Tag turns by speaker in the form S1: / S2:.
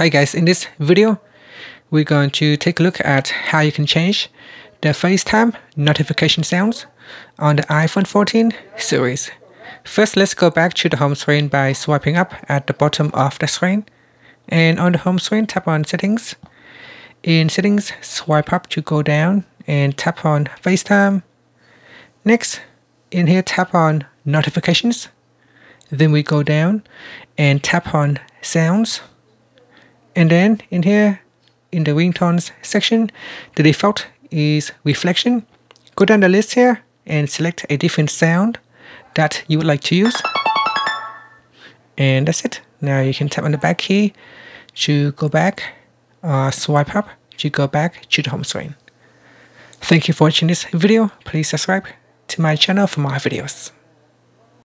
S1: Hi guys, in this video, we're going to take a look at how you can change the FaceTime notification sounds on the iPhone 14 series. First, let's go back to the home screen by swiping up at the bottom of the screen. And on the home screen, tap on Settings. In Settings, swipe up to go down and tap on FaceTime. Next, in here, tap on Notifications. Then we go down and tap on Sounds and then in here, in the ringtones section, the default is reflection. Go down the list here and select a different sound that you would like to use. And that's it. Now you can tap on the back key to go back, uh, swipe up to go back to the home screen. Thank you for watching this video. Please subscribe to my channel for more videos.